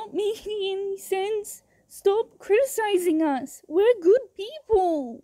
not making any sense. Stop criticizing us. We're good people.